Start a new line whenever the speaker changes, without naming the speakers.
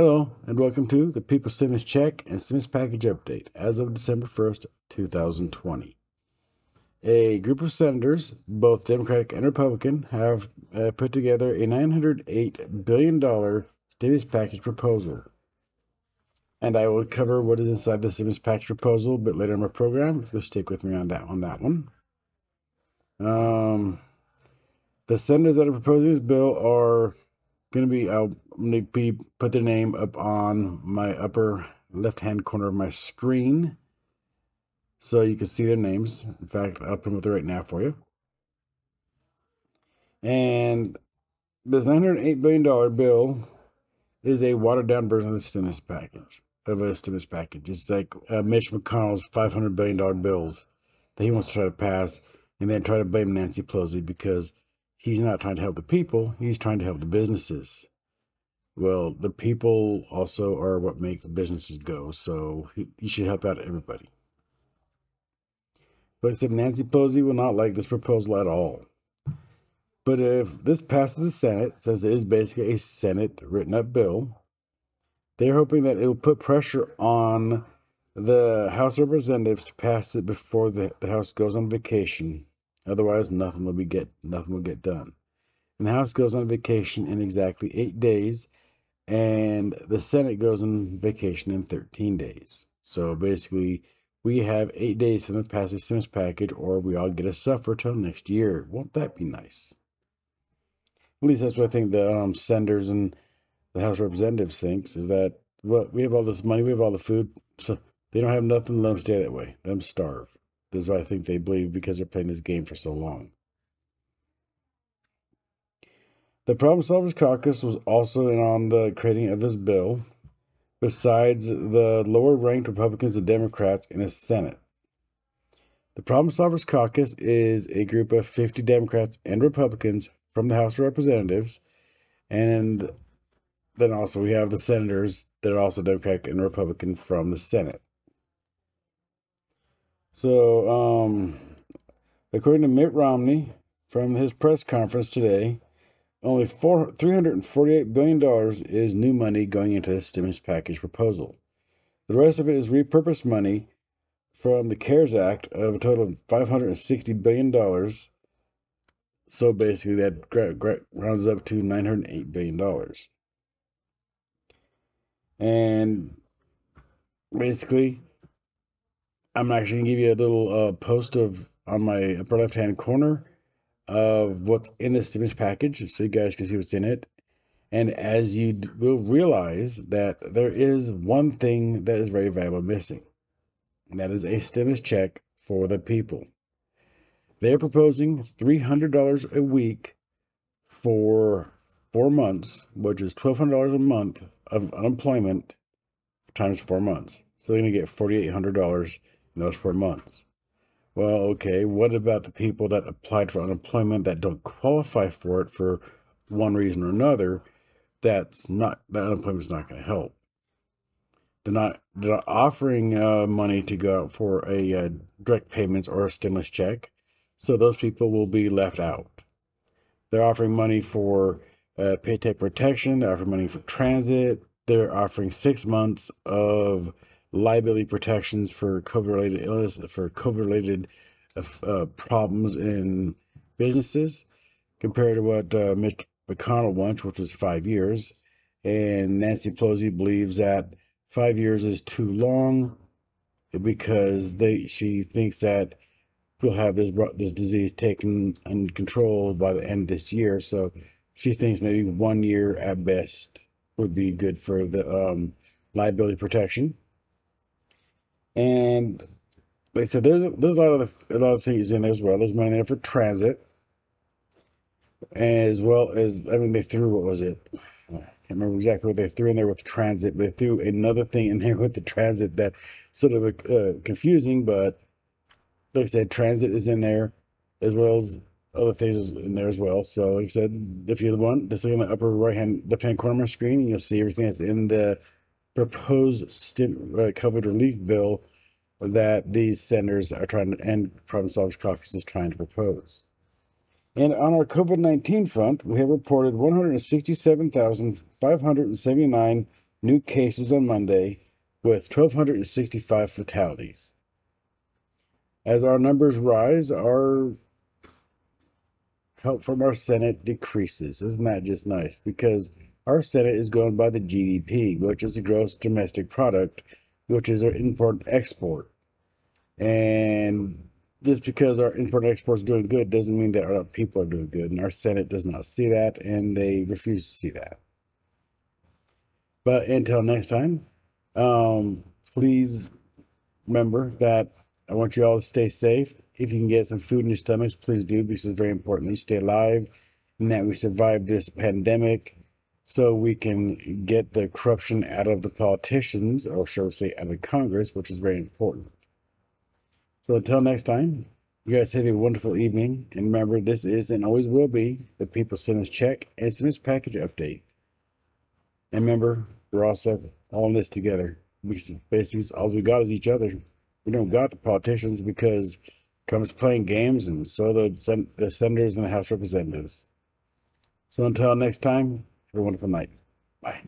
Hello, and welcome to the People Stimulus Check and Stimulus Package Update as of December 1st, 2020. A group of senators, both Democratic and Republican, have uh, put together a $908 billion stimulus package proposal. And I will cover what is inside the stimulus package proposal a bit later in my program. You'll stick with me on that on that one. Um, the senators that are proposing this bill are going to be, I'll be put their name up on my upper left hand corner of my screen so you can see their names. In fact, I'll put them up there right now for you. And this $908 billion bill is a watered down version of the stimulus package, of a stimulus package. It's like uh, Mitch McConnell's $500 billion bills that he wants to try to pass and then try to blame Nancy Pelosi because he's not trying to help the people, he's trying to help the businesses. Well, the people also are what make the businesses go, so he, he should help out everybody. But except Nancy Pelosi will not like this proposal at all. But if this passes the Senate, since it is basically a Senate written up bill, they're hoping that it will put pressure on the House of Representatives to pass it before the, the House goes on vacation Otherwise, nothing will be get nothing will get done. And the House goes on vacation in exactly eight days, and the Senate goes on vacation in 13 days. So basically, we have eight days to pass a stimulus package, or we all get to suffer till next year. Won't that be nice? At least that's what I think the um, senators and the House Representatives thinks is that well, we have all this money, we have all the food, so they don't have nothing. Let them stay that way. Let them starve. This is what I think they believe because they're playing this game for so long. The Problem Solvers Caucus was also in on the creating of this bill, besides the lower ranked Republicans and Democrats in the Senate. The Problem Solvers Caucus is a group of 50 Democrats and Republicans from the House of Representatives, and then also we have the senators that are also Democratic and Republican from the Senate. So, um, according to Mitt Romney from his press conference today, only four, $348 billion is new money going into the stimulus package proposal. The rest of it is repurposed money from the CARES Act of a total of $560 billion. So basically, that rounds up to $908 billion. And basically, I'm actually gonna give you a little uh, post of on my upper left hand corner of what's in this stimulus package, so you guys can see what's in it. And as you will realize that there is one thing that is very valuable missing, and that is a stimulus check for the people. They're proposing $300 a week for four months, which is $1,200 a month of unemployment times four months. So they're going to get $4,800 in those four months. Well, okay, what about the people that applied for unemployment that don't qualify for it for one reason or another? That's not, that unemployment is not going to help. They're not, they're not offering uh, money to go out for a uh, direct payments or a stimulus check. So those people will be left out. They're offering money for uh, paycheck protection. They're offering money for transit. They're offering six months of liability protections for COVID-related illness, for COVID-related uh, problems in businesses, compared to what uh, Mitch McConnell wants, which was five years. And Nancy Pelosi believes that five years is too long because they she thinks that we'll have this this disease taken under control by the end of this year. So she thinks maybe one year at best would be good for the um, liability protection. And they said, there's a, there's a lot of a lot of things in there as well. There's money there for transit, as well as I mean they threw what was it? I can't remember exactly what they threw in there with transit. But they threw another thing in there with the transit that sort of uh, confusing. But like I said, transit is in there as well as other things in there as well. So like I said, if you want, just look in the upper right hand left hand corner of my screen, and you'll see everything that's in the proposed stim, uh, COVID relief bill that these senators are trying to, and Problem Solvers Caucus is trying to propose. And on our COVID 19 front, we have reported 167,579 new cases on Monday with 1,265 fatalities. As our numbers rise, our help from our Senate decreases. Isn't that just nice? Because our Senate is going by the GDP, which is the gross domestic product, which is our import and export. And just because our import and export is doing good doesn't mean that our people are doing good. And our Senate does not see that, and they refuse to see that. But until next time, um, please remember that I want you all to stay safe. If you can get some food in your stomachs, please do because it's very important that you stay alive and that we survive this pandemic so we can get the corruption out of the politicians, or shall we say, out of Congress, which is very important. So until next time, you guys have a wonderful evening. And remember, this is and always will be the People's Stimulus Check and Stimulus Package Update. And remember, we're also all in this together. We basically all we got is each other. We don't got the politicians because comes playing games, and so the the senators and the House representatives. So until next time, have a wonderful night. Bye.